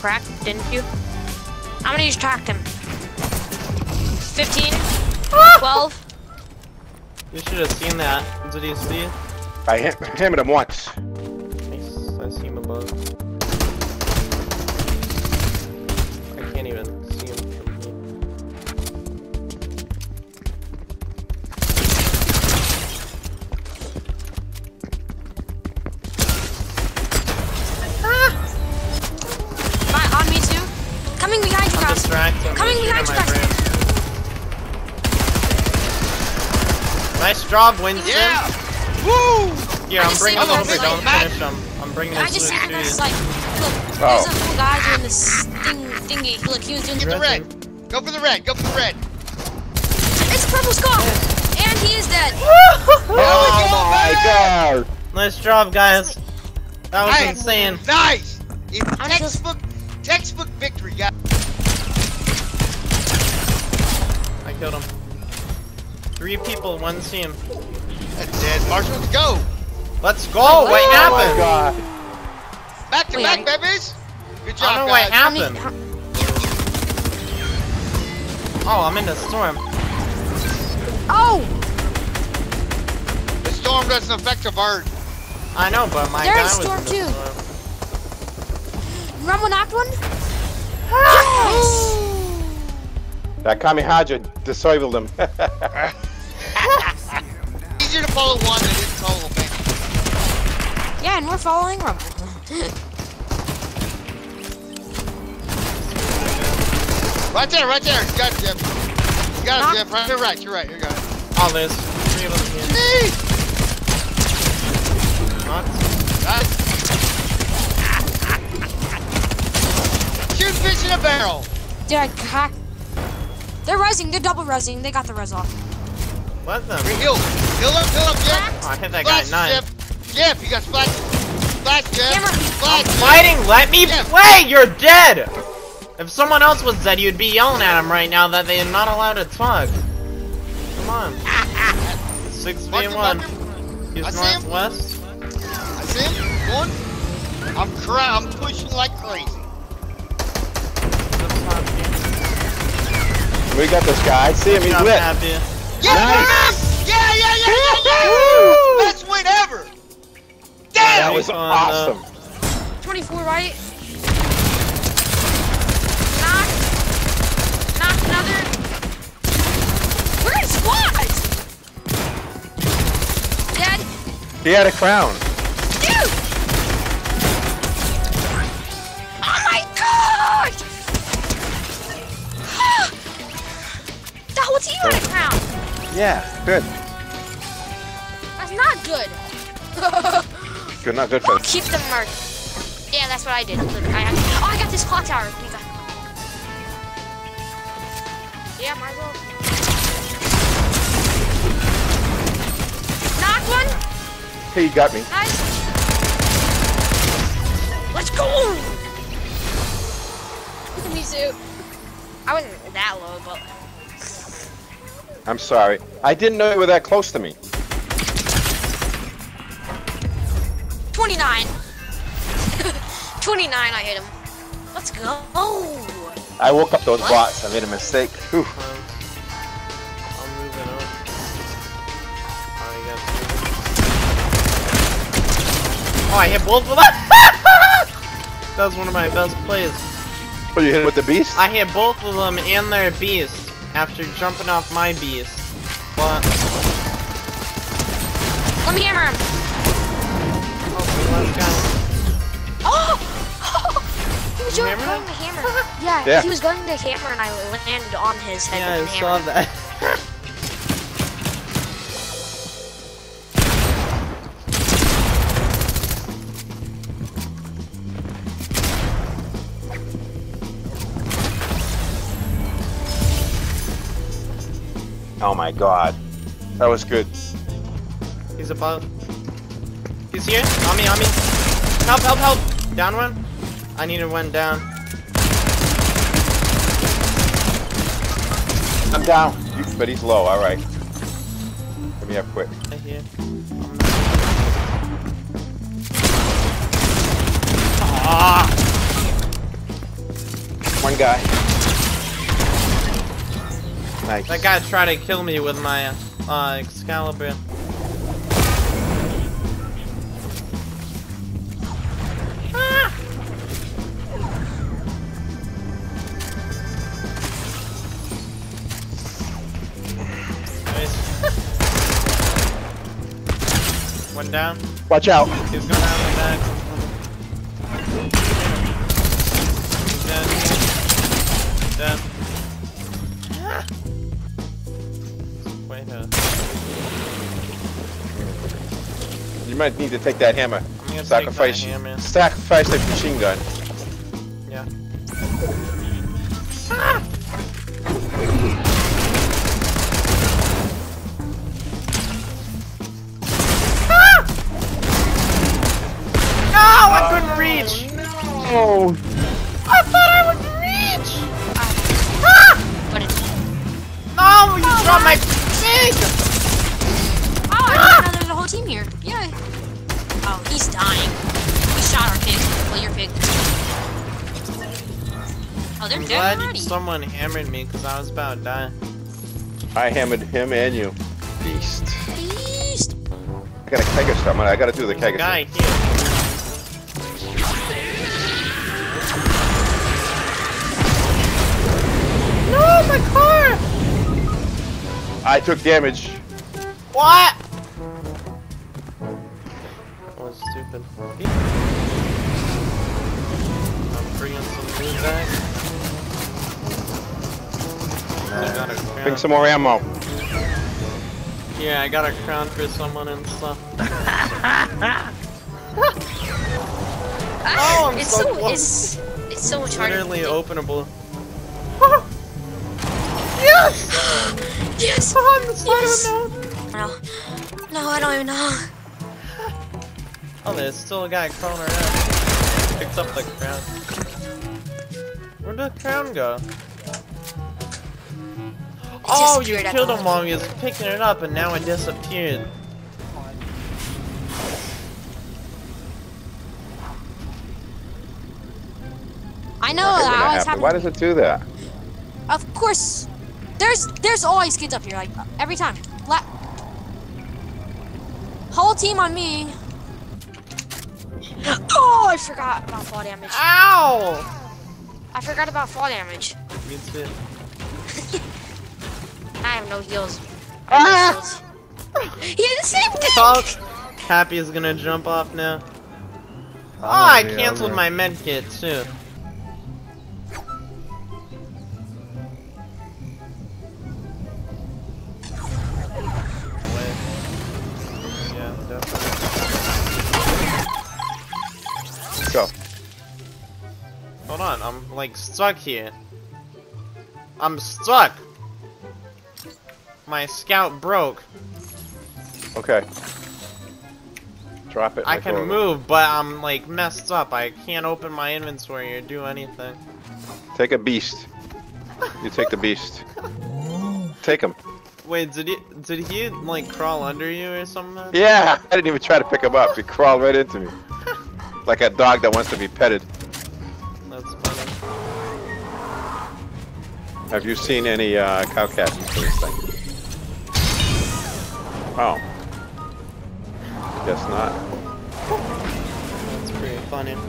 cracked, didn't you? How many you tracked him? 15? 12? Ah! You should have seen that. Did you see? it? I hit, hammered him once. Nice. I see him above. Coming I'm behind you, guys. Nice job, Winston. Yeah! Woo! Here, I I'm bringing saved him my over. Don't Back. finish him. I'm bringing I this just loot had to this like, look, Oh. there's a little guy doing this thing thingy. Look, he was doing Get the red. Go for the red. Go for the red. It's purple skull, and he is dead. Oh go, my baby! god! Nice job, guys. That was Hey. insane. Nice! It's textbook, textbook victory, guys. I killed him. Three people, one team. That's dead. Marshall, let's go. Let's go! Oh, what Oh my happened? god! Back to Wait, back, I- babies. Good job, I job, don't know what guys. How many- happened. Oh, I'm in the storm. Oh, The storm doesn't affect a bird. I know, but my They're guy in was storm in the too. storm. remember knocked one? Yes. That kamikaze disabled him. Easier to follow one than it is to follow a man. Yeah, and we're following Rumble. Right there, right there. You got it, Jeff. You got Knock. it, Jeff. Right there, right. You're right. You got it. Oh, there's three of them here. Me! Not. Got it. Shoot fish in a barrel. Dude, I hack. They're rising. They're double rising. They got the res off. What the? Hey, heal. Heal up, heal up, Jeff. Oh, I hit that guy Splash, nine. Jeff. Jeff, you got splash. Splash, Jeff. Camera. Splash. Jeff. Fighting, let me Yeah. play! You're dead! If someone else was dead, you'd be yelling at him right now that they are not allowed to talk. Come on. 6v1. Mark him, mark He's I see him. northwest. I see him. One. I'm cry. I'm pushing like crazy. We got this guy. I see him. He's I'm lit. happy. Yeah, Nice. yeah, yeah, yeah, yeah, yeah. Best win ever. Damn. That was Nice one, uh, awesome. 24, right? Knock. Knock another. We're in squads. Dead. He had a crown. Team on a crown. Yeah, good. That's not good. Good, not good for Keep them marked. Yeah, that's what I did. I have, oh, I got this clock tower. Yeah, might as well. Knock one. He got me. Nice. Let's go. Me, Sue. I wasn't that low, but I'm sorry. I didn't know you were that close to me. 29. 29, I hit him. Let's go. I woke up those bots. I made a mistake. Whew. I'm moving up. You got two. Oh, I hit both of them! that was one of my best plays. Oh, you hit with the beast? I hit both of them and their beast after jumping off my beast. But, Let me hammer him. oh, let's go. Oh! he was going, hammer to hammer. Yeah, Yeah. he was going to hammer and I landed on his head Yeah, I with the saw hammer. that. Oh my god. That was good. He's above. He's here. On me, on me. Help, help, help. Down one. I need to one down. I'm down. But he's low. All right. Let me up quick. Right here. Ah! guy. Nice. That guy tried to kill me with my uh, Excalibur. Ah! Nice. One down. Watch out. He's going down the back. Wait a. You might need to take that hammer. I'm gonna Sacrifice. take that hammer. Sacrifice the machine gun. Yeah. Ah! Ah! No, I couldn't reach. Oh. I Oh, he's dying. We shot our pig. Well, your pig. Oh, they're I'm dead glad already. someone hammered me because I was about to die. I hammered him and you. Beast. Beast. I got a keg of stuff. I gotta do the There's keg a guy here. No, my car. I took damage. What? Was stupid. I'm bringing some food back. I got a crown. Bring some more ammo. Yeah, I got a crown for someone and stuff. Ah, I'm it's so so, close. it's it's so much harder. Literally openable. yes! Yes. On the side Yes. of the mountain. No. No, I don't even know. Oh, there's still a guy crawling around. Picked up the crown. Where'd the crown go? Oh, you killed him while he was picking it up, and now it disappeared. I know. Why that always happen? happen. Why does it do that? Of course. There's there's always kids up here, like every time. La Whole team on me. Oh, I forgot about fall damage. Ow! I forgot about fall damage. Me too. I have no heals. I have no ah! heals. He had the same thing. Oh, Happy is gonna jump off now. Oh, I canceled my med kit too. Yeah, definitely. Hold on, I'm like stuck here. I'm stuck. My scout broke. Okay. Drop it. I can move, but I'm like messed up. I can't open my inventory or do anything. Take a beast. You take the beast. Take him. Wait, did he did he like crawl under you or something? Yeah, I didn't even try to pick him up. He crawled right into me. Like a dog that wants to be petted. That's funny. Have you seen any uh, cow catchers for this thing? Oh. Guess not. That's pretty funny.